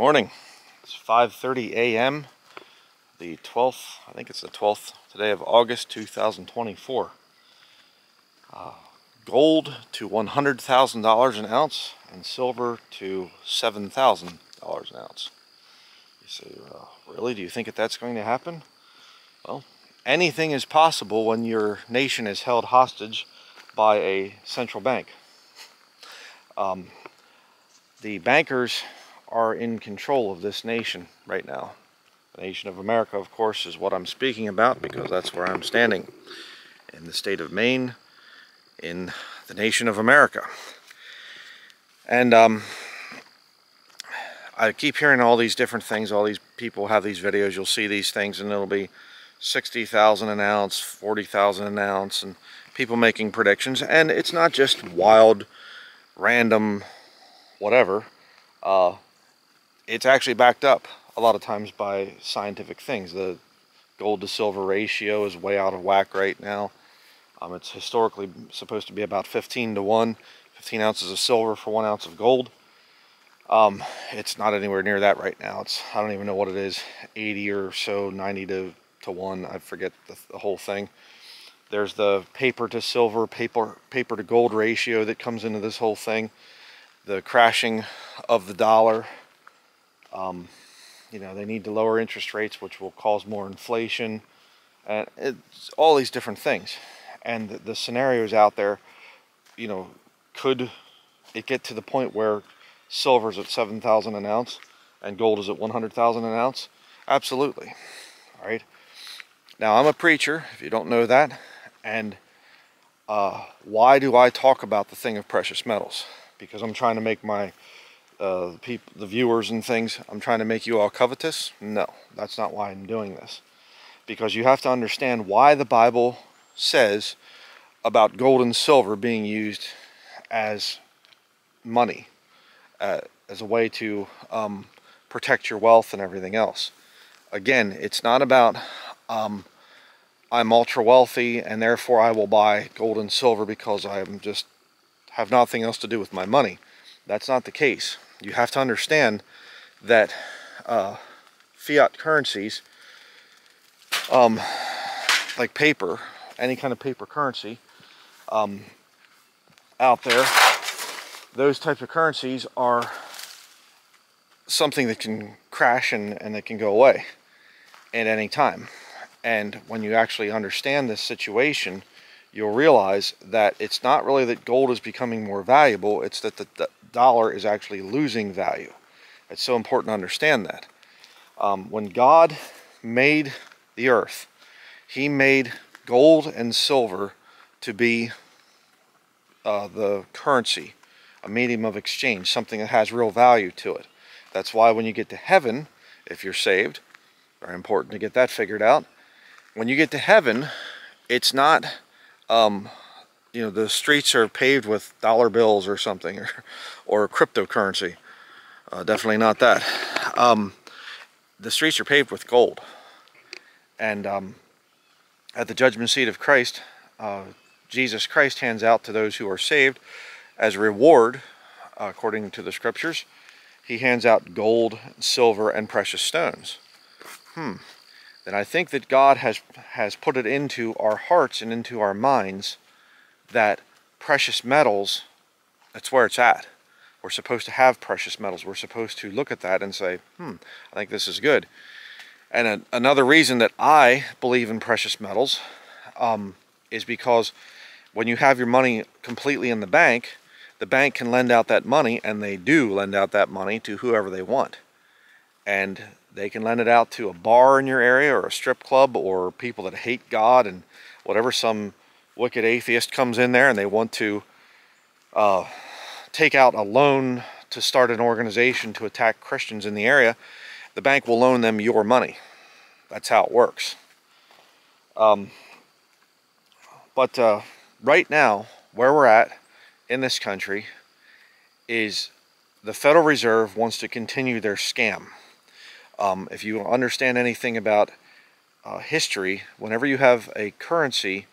Morning. It's 5.30 a.m. The 12th, I think it's the 12th today of August 2024. Uh, gold to $100,000 an ounce and silver to $7,000 an ounce. You say, uh, really? Do you think that that's going to happen? Well, anything is possible when your nation is held hostage by a central bank. Um, the bankers are in control of this nation right now. The nation of America, of course, is what I'm speaking about because that's where I'm standing in the state of Maine, in the nation of America. And um, I keep hearing all these different things. All these people have these videos. You'll see these things, and it'll be 60,000 an ounce, 40,000 an ounce, and people making predictions. And it's not just wild, random, whatever. Uh, it's actually backed up a lot of times by scientific things. The gold to silver ratio is way out of whack right now. Um, it's historically supposed to be about 15 to 1, 15 ounces of silver for one ounce of gold. Um, it's not anywhere near that right now. It's I don't even know what it is, 80 or so, 90 to, to 1. I forget the, the whole thing. There's the paper to silver, paper, paper to gold ratio that comes into this whole thing. The crashing of the dollar um, you know, they need to lower interest rates, which will cause more inflation, and it's all these different things. And the, the scenarios out there, you know, could it get to the point where silver's at 7,000 an ounce and gold is at 100,000 an ounce? Absolutely. All right. Now, I'm a preacher, if you don't know that. And uh, why do I talk about the thing of precious metals? Because I'm trying to make my uh, the, people, the viewers and things, I'm trying to make you all covetous? No, that's not why I'm doing this. Because you have to understand why the Bible says about gold and silver being used as money, uh, as a way to um, protect your wealth and everything else. Again, it's not about um, I'm ultra wealthy and therefore I will buy gold and silver because I am just have nothing else to do with my money. That's not the case you have to understand that uh, fiat currencies, um, like paper, any kind of paper currency um, out there, those types of currencies are something that can crash and, and that can go away at any time. And when you actually understand this situation, you'll realize that it's not really that gold is becoming more valuable, it's that the, dollar is actually losing value. It's so important to understand that. Um, when God made the earth, he made gold and silver to be uh, the currency, a medium of exchange, something that has real value to it. That's why when you get to heaven, if you're saved, very important to get that figured out. When you get to heaven, it's not um, you know the streets are paved with dollar bills or something or, or cryptocurrency. Uh, definitely not that. Um, the streets are paved with gold. And um, at the judgment seat of Christ uh, Jesus Christ hands out to those who are saved as a reward uh, according to the scriptures. He hands out gold silver and precious stones. Hmm then I think that God has has put it into our hearts and into our minds that precious metals, that's where it's at. We're supposed to have precious metals. We're supposed to look at that and say, hmm, I think this is good. And a, another reason that I believe in precious metals um, is because when you have your money completely in the bank, the bank can lend out that money, and they do lend out that money to whoever they want. And they can lend it out to a bar in your area or a strip club or people that hate God and whatever some wicked atheist comes in there and they want to uh, take out a loan to start an organization to attack Christians in the area, the bank will loan them your money. That's how it works. Um, but uh, right now, where we're at in this country is the Federal Reserve wants to continue their scam. Um, if you understand anything about uh, history, whenever you have a currency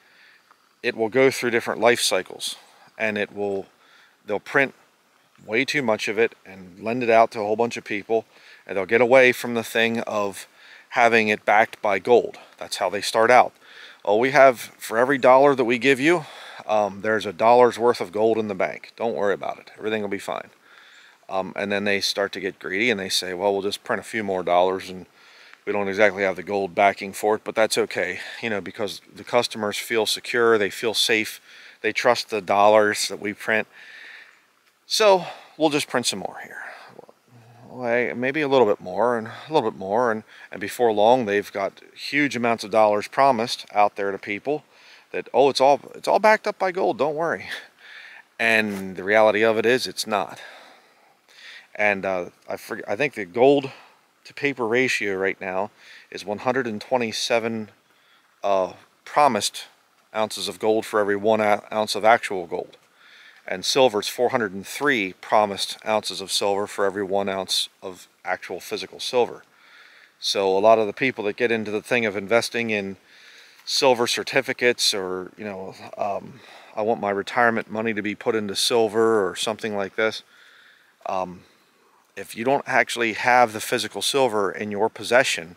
it will go through different life cycles and it will they'll print way too much of it and lend it out to a whole bunch of people and they'll get away from the thing of having it backed by gold. That's how they start out. Oh, we have, for every dollar that we give you, um, there's a dollar's worth of gold in the bank. Don't worry about it. Everything will be fine. Um, and then they start to get greedy and they say, well, we'll just print a few more dollars and we don't exactly have the gold backing for it, but that's okay, you know, because the customers feel secure, they feel safe, they trust the dollars that we print. So we'll just print some more here. Maybe a little bit more and a little bit more, and, and before long they've got huge amounts of dollars promised out there to people that oh it's all it's all backed up by gold, don't worry. And the reality of it is it's not. And uh, I forget, I think the gold to paper ratio right now is 127 uh, promised ounces of gold for every one ounce of actual gold. And silver is 403 promised ounces of silver for every one ounce of actual physical silver. So a lot of the people that get into the thing of investing in silver certificates or, you know, um, I want my retirement money to be put into silver or something like this, um, if you don't actually have the physical silver in your possession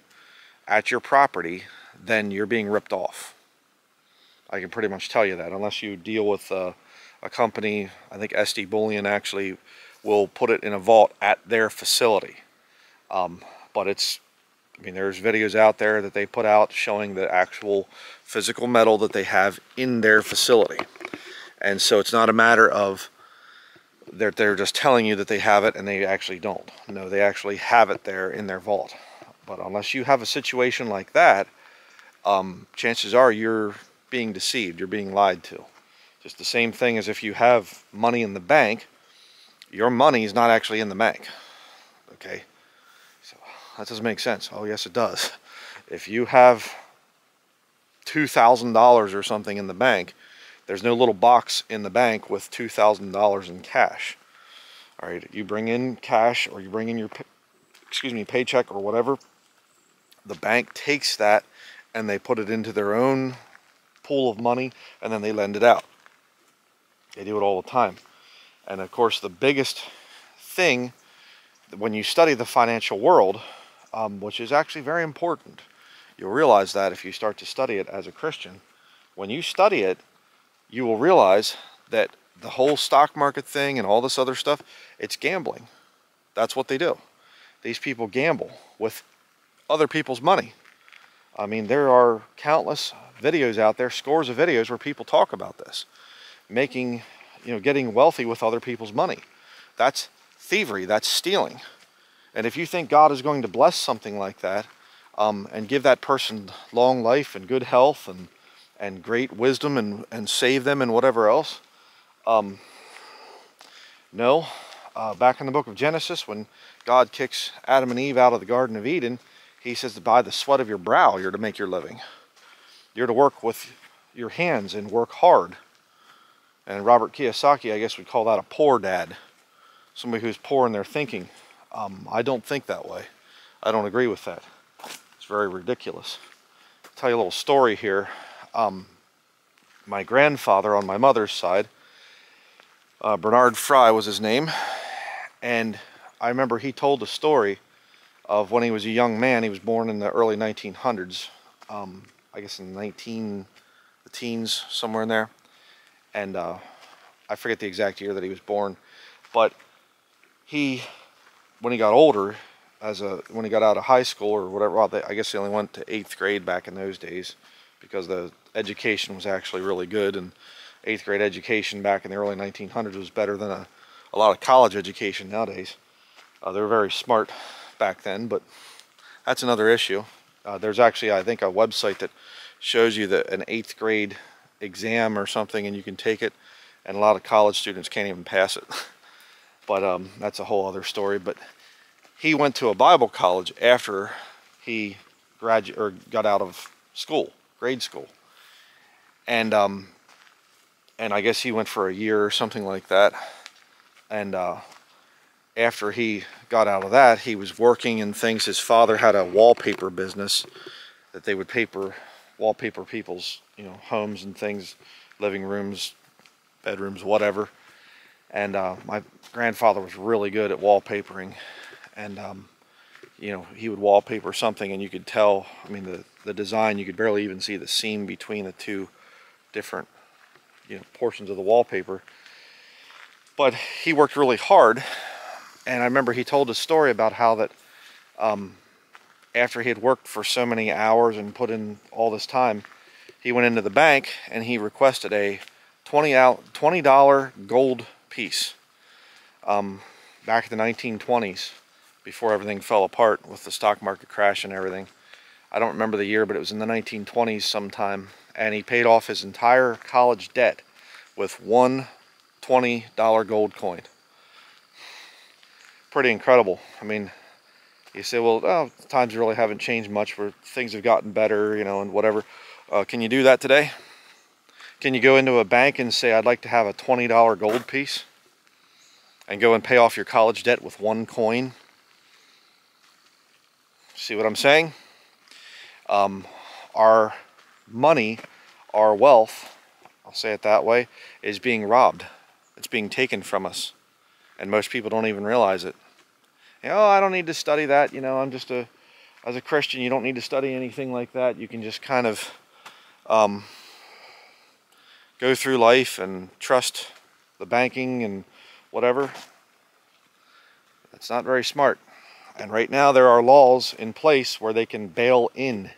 at your property, then you're being ripped off. I can pretty much tell you that unless you deal with uh, a company, I think SD Bullion actually will put it in a vault at their facility. Um, but it's, I mean, there's videos out there that they put out showing the actual physical metal that they have in their facility. And so it's not a matter of they're, they're just telling you that they have it and they actually don't. No, they actually have it there in their vault. But unless you have a situation like that, um, chances are you're being deceived, you're being lied to. Just the same thing as if you have money in the bank, your money is not actually in the bank. Okay? So that doesn't make sense. Oh, yes, it does. If you have $2,000 or something in the bank, there's no little box in the bank with $2,000 in cash. All right, you bring in cash or you bring in your, excuse me, paycheck or whatever. The bank takes that and they put it into their own pool of money and then they lend it out. They do it all the time. And of course, the biggest thing when you study the financial world, um, which is actually very important, you'll realize that if you start to study it as a Christian, when you study it, you will realize that the whole stock market thing and all this other stuff, it's gambling. That's what they do. These people gamble with other people's money. I mean, there are countless videos out there, scores of videos where people talk about this. Making, you know, getting wealthy with other people's money. That's thievery, that's stealing. And if you think God is going to bless something like that um, and give that person long life and good health and and great wisdom and, and save them and whatever else. Um, no, uh, back in the book of Genesis, when God kicks Adam and Eve out of the Garden of Eden, he says that by the sweat of your brow you're to make your living. You're to work with your hands and work hard. And Robert Kiyosaki, I guess we'd call that a poor dad. Somebody who's poor in their thinking. Um, I don't think that way. I don't agree with that. It's very ridiculous. I'll tell you a little story here um, my grandfather on my mother's side, uh, Bernard Fry was his name, and I remember he told a story of when he was a young man. He was born in the early 1900s, um, I guess in 19 the teens somewhere in there, and uh, I forget the exact year that he was born, but he when he got older as a when he got out of high school or whatever well, they, I guess he only went to eighth grade back in those days because the education was actually really good and eighth grade education back in the early 1900s was better than a, a lot of college education nowadays. Uh, they were very smart back then, but that's another issue. Uh, there's actually, I think, a website that shows you that an eighth grade exam or something and you can take it and a lot of college students can't even pass it. but um, that's a whole other story. But he went to a Bible college after he graduated or got out of school grade school. And um, and I guess he went for a year or something like that. And uh, after he got out of that, he was working and things. His father had a wallpaper business that they would paper, wallpaper people's, you know, homes and things, living rooms, bedrooms, whatever. And uh, my grandfather was really good at wallpapering. And, um, you know, he would wallpaper something and you could tell, I mean, the, the design, you could barely even see the seam between the two different, you know, portions of the wallpaper. But he worked really hard. And I remember he told a story about how that um, after he had worked for so many hours and put in all this time, he went into the bank and he requested a 20 out $20 gold piece um, back in the 1920s before everything fell apart with the stock market crash and everything. I don't remember the year, but it was in the 1920s sometime. And he paid off his entire college debt with one $20 gold coin. Pretty incredible. I mean, you say, well, oh, times really haven't changed much where things have gotten better, you know, and whatever. Uh, can you do that today? Can you go into a bank and say, I'd like to have a $20 gold piece and go and pay off your college debt with one coin? See what I'm saying? Um, our money, our wealth, I'll say it that way, is being robbed. It's being taken from us. And most people don't even realize it oh, I don't need to study that. You know, I'm just a, as a Christian, you don't need to study anything like that. You can just kind of um, go through life and trust the banking and whatever. That's not very smart. And right now there are laws in place where they can bail in.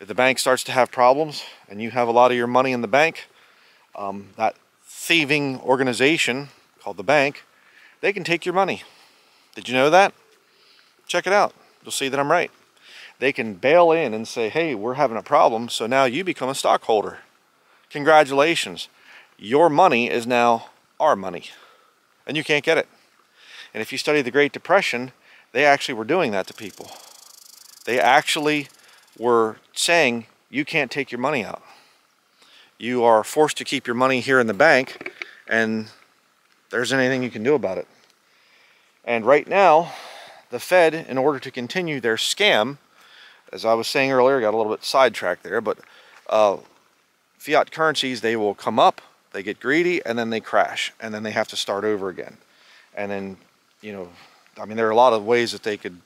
If the bank starts to have problems and you have a lot of your money in the bank, um, that thieving organization called the bank, they can take your money. Did you know that? Check it out. You'll see that I'm right. They can bail in and say, hey, we're having a problem, so now you become a stockholder. Congratulations. Your money is now our money, and you can't get it. And if you study the Great Depression, they actually were doing that to people. They actually were saying, you can't take your money out. You are forced to keep your money here in the bank, and there's anything you can do about it. And right now, the Fed, in order to continue their scam, as I was saying earlier, got a little bit sidetracked there, but uh, fiat currencies, they will come up, they get greedy, and then they crash, and then they have to start over again. And then, you know, I mean, there are a lot of ways that they could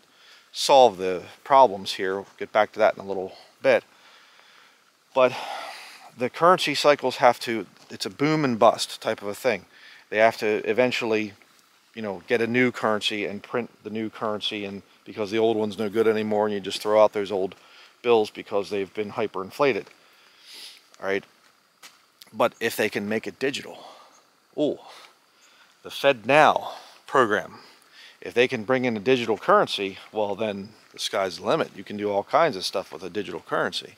solve the problems here. We'll get back to that in a little bit. But the currency cycles have to, it's a boom and bust type of a thing. They have to eventually you know, get a new currency and print the new currency and because the old one's no good anymore and you just throw out those old bills because they've been hyperinflated. All right. But if they can make it digital, oh, the FedNow program, if they can bring in a digital currency, well, then the sky's the limit. You can do all kinds of stuff with a digital currency.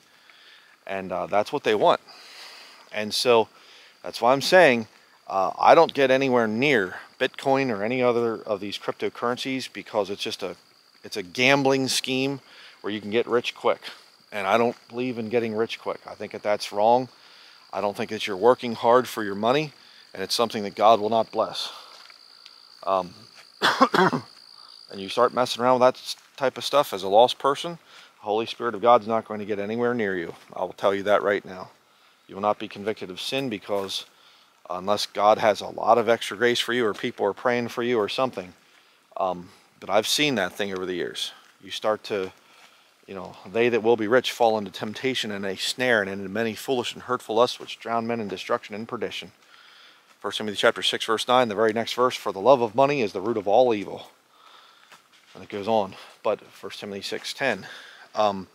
And uh, that's what they want. And so that's why I'm saying uh, I don't get anywhere near Bitcoin or any other of these cryptocurrencies because it's just a it's a gambling scheme where you can get rich quick. And I don't believe in getting rich quick. I think that that's wrong. I don't think that you're working hard for your money and it's something that God will not bless. Um, and you start messing around with that type of stuff as a lost person, the Holy Spirit of God's not going to get anywhere near you. I will tell you that right now. You will not be convicted of sin because unless God has a lot of extra grace for you or people are praying for you or something. Um, but I've seen that thing over the years. You start to, you know, they that will be rich fall into temptation and a snare and into many foolish and hurtful lusts which drown men in destruction and perdition. 1 Timothy chapter 6 verse 9, the very next verse, for the love of money is the root of all evil. And it goes on. But 1 Timothy 6.10, um,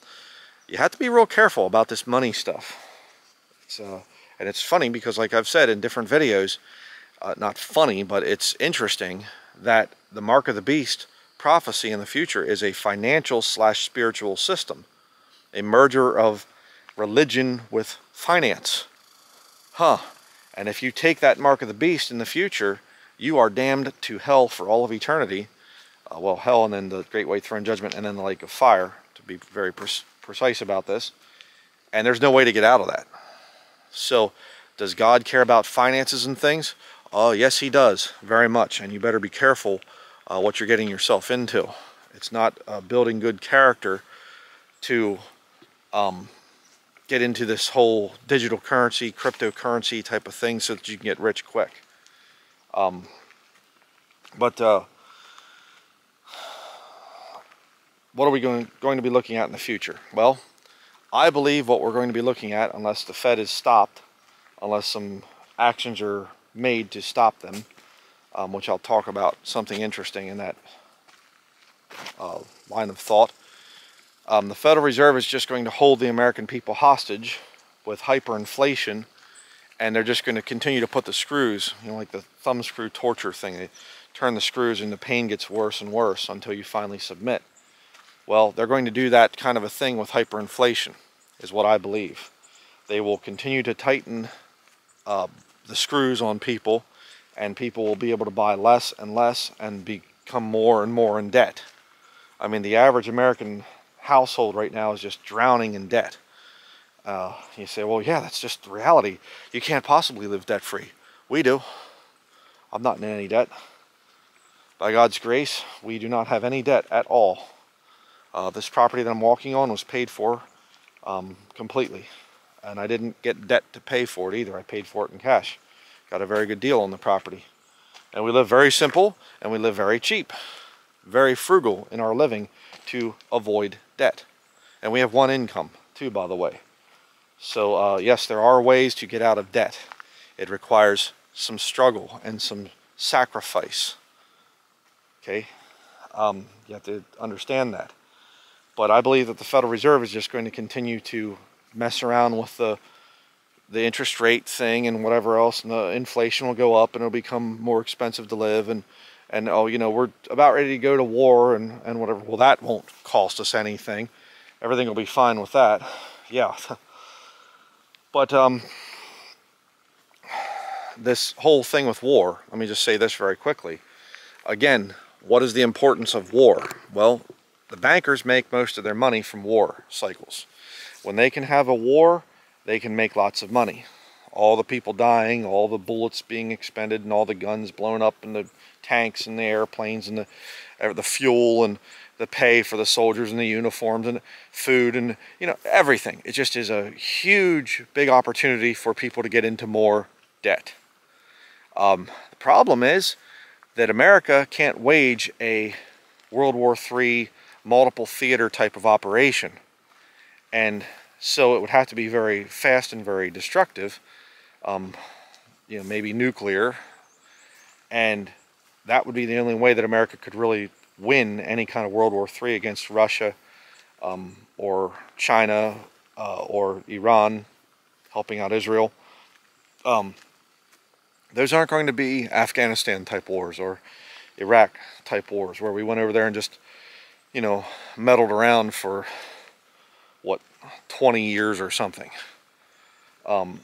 you have to be real careful about this money stuff. It's, uh, and it's funny because like I've said in different videos, uh, not funny, but it's interesting that the mark of the beast prophecy in the future is a financial slash spiritual system. A merger of religion with finance. Huh. And if you take that mark of the beast in the future, you are damned to hell for all of eternity. Uh, well, hell and then the great white throne judgment and then the lake of fire, to be very pre precise about this. And there's no way to get out of that. So does God care about finances and things? Oh, yes, he does, very much. And you better be careful uh, what you're getting yourself into. It's not uh, building good character to um, get into this whole digital currency, cryptocurrency type of thing so that you can get rich quick. Um, but uh, what are we going, going to be looking at in the future? Well, I believe what we're going to be looking at, unless the Fed is stopped, unless some actions are made to stop them, um, which I'll talk about something interesting in that uh, line of thought. Um, the Federal Reserve is just going to hold the American people hostage with hyperinflation, and they're just going to continue to put the screws, you know, like the thumb screw torture thing. They turn the screws and the pain gets worse and worse until you finally submit. Well, they're going to do that kind of a thing with hyperinflation, is what I believe. They will continue to tighten uh, the screws on people, and people will be able to buy less and less and become more and more in debt. I mean, the average American household right now is just drowning in debt. Uh, you say, well, yeah, that's just reality. You can't possibly live debt free. We do. I'm not in any debt. By God's grace, we do not have any debt at all. Uh, this property that I'm walking on was paid for um, completely. And I didn't get debt to pay for it either. I paid for it in cash. Got a very good deal on the property. And we live very simple and we live very cheap. Very frugal in our living to avoid debt. And we have one income too, by the way. So uh, yes, there are ways to get out of debt. It requires some struggle and some sacrifice. Okay, um, you have to understand that. But I believe that the Federal Reserve is just going to continue to mess around with the the interest rate thing and whatever else, and the inflation will go up and it'll become more expensive to live and and oh, you know, we're about ready to go to war and and whatever. Well, that won't cost us anything. Everything will be fine with that. Yeah. But um, this whole thing with war, let me just say this very quickly. Again, what is the importance of war? Well, the bankers make most of their money from war cycles. When they can have a war, they can make lots of money. All the people dying, all the bullets being expended, and all the guns blown up, and the tanks and the airplanes and the the fuel and the pay for the soldiers and the uniforms and food and you know everything. It just is a huge, big opportunity for people to get into more debt. Um, the problem is that America can't wage a World War III multiple theater type of operation. And so it would have to be very fast and very destructive, um, you know, maybe nuclear. And that would be the only way that America could really win any kind of World War III against Russia um, or China uh, or Iran helping out Israel. Um, those aren't going to be Afghanistan type wars or Iraq type wars where we went over there and just you know, meddled around for, what, 20 years or something. Um,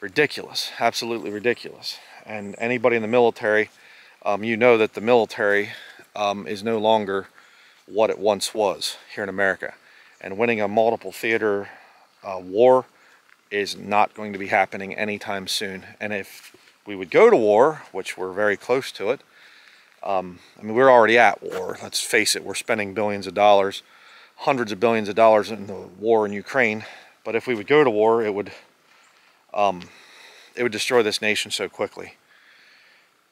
ridiculous, absolutely ridiculous. And anybody in the military, um, you know that the military um, is no longer what it once was here in America. And winning a multiple theater uh, war is not going to be happening anytime soon. And if we would go to war, which we're very close to it, um, I mean, we're already at war. Let's face it, we're spending billions of dollars, hundreds of billions of dollars in the war in Ukraine. But if we would go to war, it would, um, it would destroy this nation so quickly.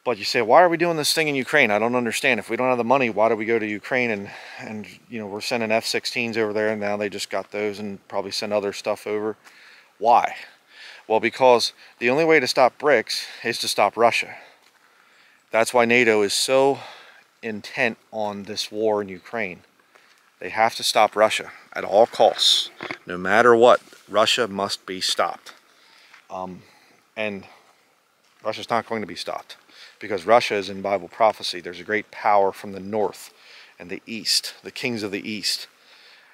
But you say, why are we doing this thing in Ukraine? I don't understand. If we don't have the money, why do we go to Ukraine and, and you know, we're sending F-16s over there and now they just got those and probably send other stuff over. Why? Well, because the only way to stop BRICS is to stop Russia. That's why NATO is so intent on this war in Ukraine. They have to stop Russia at all costs. No matter what, Russia must be stopped. Um, and Russia's not going to be stopped because Russia is in Bible prophecy. There's a great power from the north and the east, the kings of the east.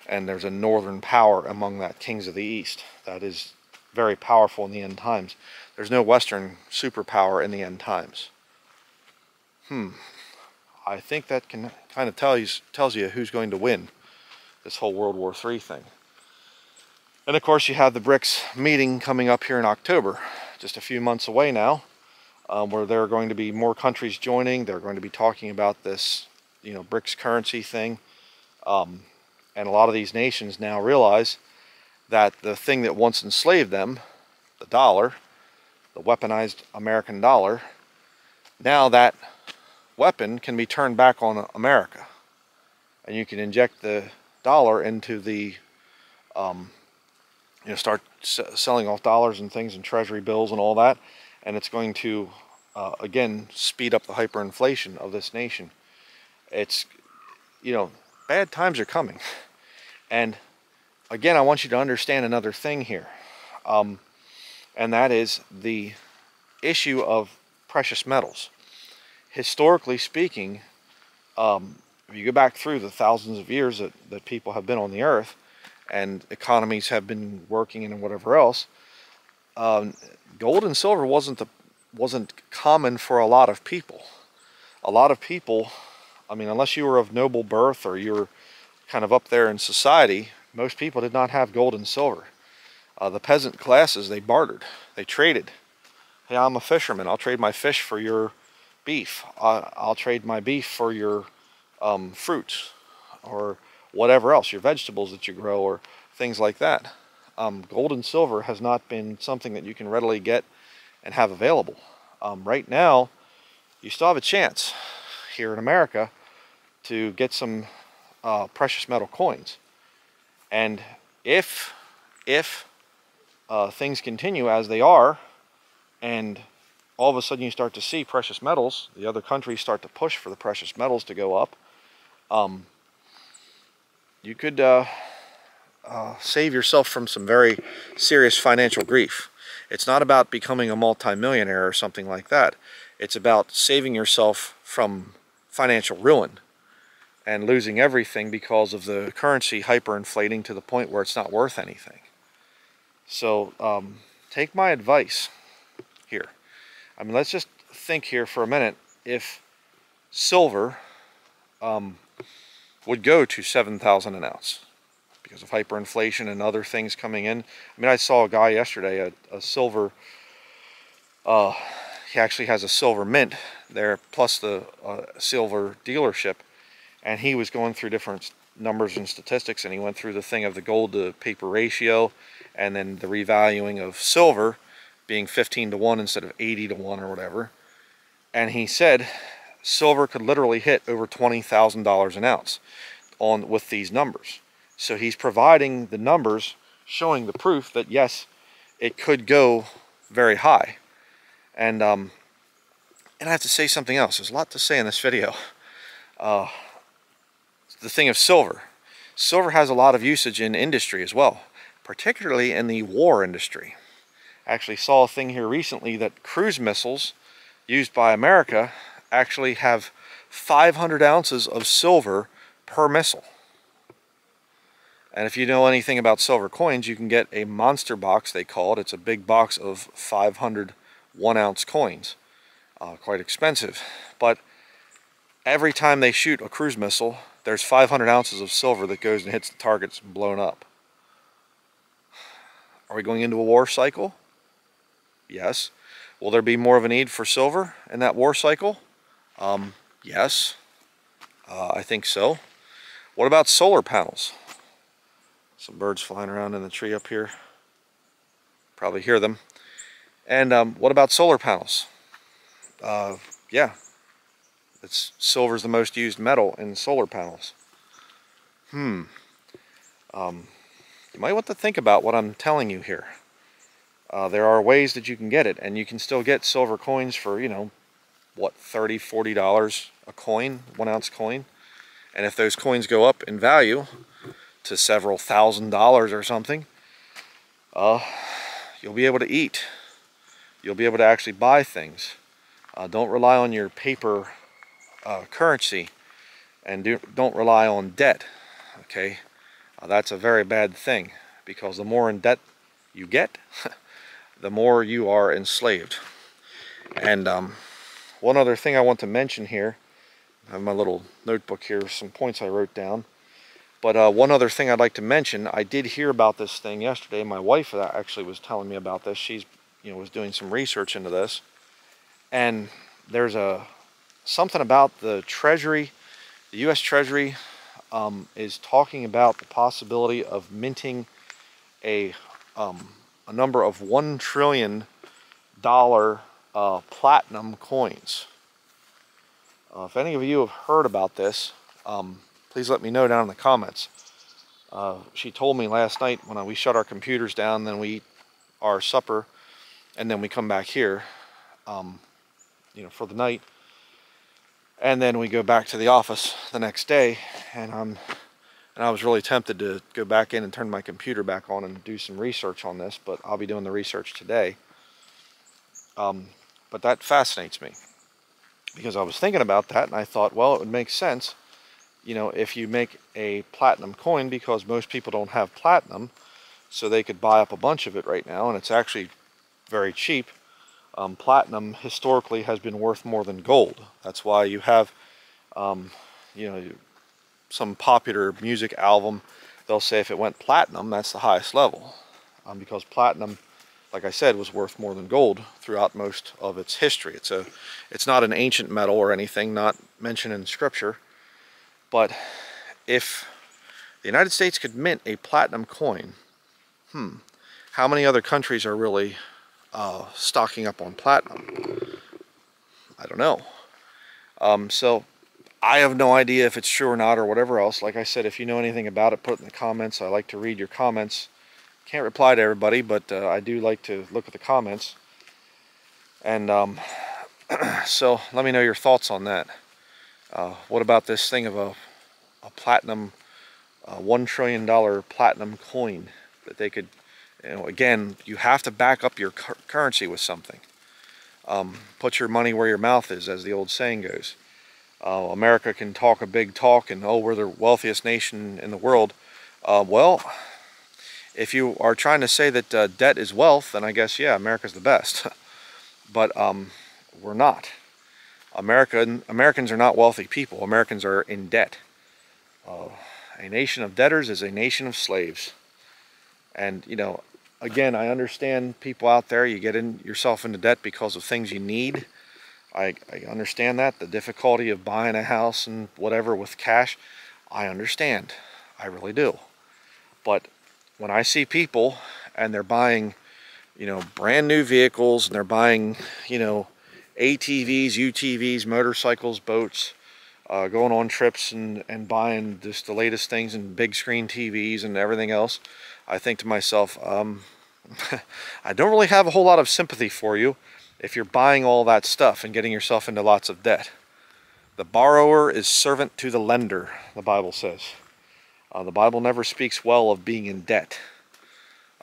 And there's a northern power among that kings of the east that is very powerful in the end times. There's no western superpower in the end times hmm, I think that can kind of tell you, tells you who's going to win this whole World War III thing. And of course you have the BRICS meeting coming up here in October, just a few months away now, um, where there are going to be more countries joining. They're going to be talking about this, you know, BRICS currency thing. Um, and a lot of these nations now realize that the thing that once enslaved them, the dollar, the weaponized American dollar, now that weapon can be turned back on America. And you can inject the dollar into the, um, you know, start selling off dollars and things and treasury bills and all that. And it's going to, uh, again, speed up the hyperinflation of this nation. It's, you know, bad times are coming. And again, I want you to understand another thing here. Um, and that is the issue of precious metals. Historically speaking, um, if you go back through the thousands of years that, that people have been on the earth and economies have been working and whatever else, um, gold and silver wasn't the wasn't common for a lot of people. A lot of people, I mean, unless you were of noble birth or you were kind of up there in society, most people did not have gold and silver. Uh, the peasant classes, they bartered, they traded. Hey, I'm a fisherman. I'll trade my fish for your beef. I'll trade my beef for your um, fruits or whatever else, your vegetables that you grow or things like that. Um, gold and silver has not been something that you can readily get and have available. Um, right now, you still have a chance here in America to get some uh, precious metal coins. And if, if uh, things continue as they are, and all of a sudden you start to see precious metals, the other countries start to push for the precious metals to go up, um, you could uh, uh, save yourself from some very serious financial grief. It's not about becoming a multimillionaire or something like that. It's about saving yourself from financial ruin and losing everything because of the currency hyperinflating to the point where it's not worth anything. So um, take my advice here. I mean, let's just think here for a minute. If silver um, would go to 7,000 an ounce, because of hyperinflation and other things coming in. I mean, I saw a guy yesterday, a, a silver, uh, he actually has a silver mint there, plus the uh, silver dealership, and he was going through different numbers and statistics, and he went through the thing of the gold to paper ratio, and then the revaluing of silver being 15 to 1 instead of 80 to 1 or whatever. And he said silver could literally hit over $20,000 an ounce on with these numbers. So he's providing the numbers showing the proof that yes, it could go very high. And um, and I have to say something else. There's a lot to say in this video. Uh, the thing of silver. Silver has a lot of usage in industry as well, particularly in the war industry. I actually saw a thing here recently that cruise missiles used by America actually have 500 ounces of silver per missile. And if you know anything about silver coins, you can get a monster box, they call it. It's a big box of 500 one ounce coins. Uh, quite expensive. But every time they shoot a cruise missile, there's 500 ounces of silver that goes and hits the targets blown up. Are we going into a war cycle? Yes. Will there be more of a need for silver in that war cycle? Um, yes. Uh, I think so. What about solar panels? Some birds flying around in the tree up here. Probably hear them. And um, what about solar panels? Uh, yeah, it's silver's the most used metal in solar panels. Hmm. Um, you might want to think about what I'm telling you here. Uh, there are ways that you can get it, and you can still get silver coins for, you know, what, 30 $40 a coin, one ounce coin. And if those coins go up in value, to several thousand dollars or something, uh, you'll be able to eat. You'll be able to actually buy things. Uh, don't rely on your paper uh, currency and do, don't rely on debt. Okay, uh, that's a very bad thing because the more in debt you get, the more you are enslaved. And um, one other thing I want to mention here, I have my little notebook here, some points I wrote down. But uh, one other thing I'd like to mention, I did hear about this thing yesterday. My wife actually was telling me about this. She's, you know, was doing some research into this. And there's a something about the Treasury, the U.S. Treasury um, is talking about the possibility of minting a, um, a number of one trillion dollar uh, platinum coins. Uh, if any of you have heard about this, um, please let me know down in the comments. Uh, she told me last night when we shut our computers down, then we eat our supper, and then we come back here, um, you know, for the night. And then we go back to the office the next day, and I'm and I was really tempted to go back in and turn my computer back on and do some research on this, but I'll be doing the research today. Um, but that fascinates me because I was thinking about that and I thought, well, it would make sense, you know, if you make a platinum coin because most people don't have platinum, so they could buy up a bunch of it right now, and it's actually very cheap. Um, platinum historically has been worth more than gold. That's why you have, um, you know, some popular music album, they'll say if it went platinum, that's the highest level. Um, because platinum, like I said, was worth more than gold throughout most of its history. It's a, it's not an ancient metal or anything, not mentioned in scripture. But if the United States could mint a platinum coin, hmm, how many other countries are really uh, stocking up on platinum? I don't know. Um, so I have no idea if it's true or not or whatever else. Like I said, if you know anything about it, put it in the comments. I like to read your comments. Can't reply to everybody, but uh, I do like to look at the comments. And um, so let me know your thoughts on that. Uh, what about this thing of a, a platinum, uh, $1 trillion platinum coin that they could, you know, again, you have to back up your currency with something. Um, put your money where your mouth is, as the old saying goes uh, America can talk a big talk and, oh, we're the wealthiest nation in the world. Uh, well, if you are trying to say that uh, debt is wealth, then I guess, yeah, America's the best. but um, we're not. American, Americans are not wealthy people. Americans are in debt. Uh, a nation of debtors is a nation of slaves. And, you know, again, I understand people out there, you get in yourself into debt because of things you need I, I understand that, the difficulty of buying a house and whatever with cash. I understand. I really do. But when I see people and they're buying, you know, brand new vehicles and they're buying, you know, ATVs, UTVs, motorcycles, boats, uh, going on trips and, and buying just the latest things and big screen TVs and everything else, I think to myself, um, I don't really have a whole lot of sympathy for you if you're buying all that stuff and getting yourself into lots of debt. The borrower is servant to the lender, the Bible says. Uh, the Bible never speaks well of being in debt.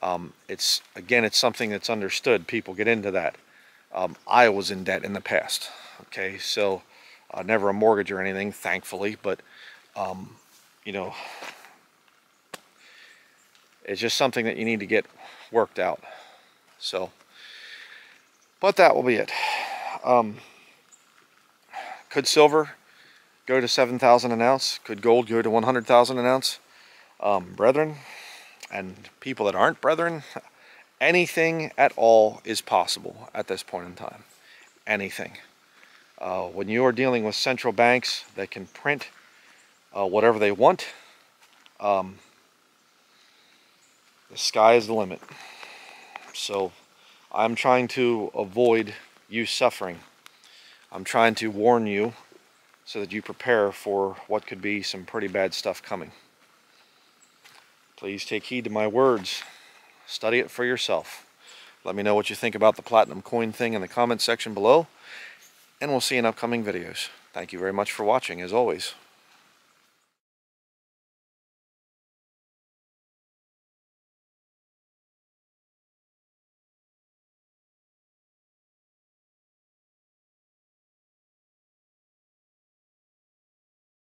Um, it's again, it's something that's understood. People get into that. Um, I was in debt in the past. Okay, so uh, never a mortgage or anything, thankfully, but um, you know, it's just something that you need to get worked out. So. But that will be it. Um, could silver go to 7,000 an ounce? Could gold go to 100,000 an ounce? Um, brethren, and people that aren't brethren, anything at all is possible at this point in time. Anything. Uh, when you are dealing with central banks that can print uh, whatever they want, um, the sky is the limit. So I'm trying to avoid you suffering. I'm trying to warn you so that you prepare for what could be some pretty bad stuff coming. Please take heed to my words. Study it for yourself. Let me know what you think about the platinum coin thing in the comments section below. And we'll see you in upcoming videos. Thank you very much for watching, as always.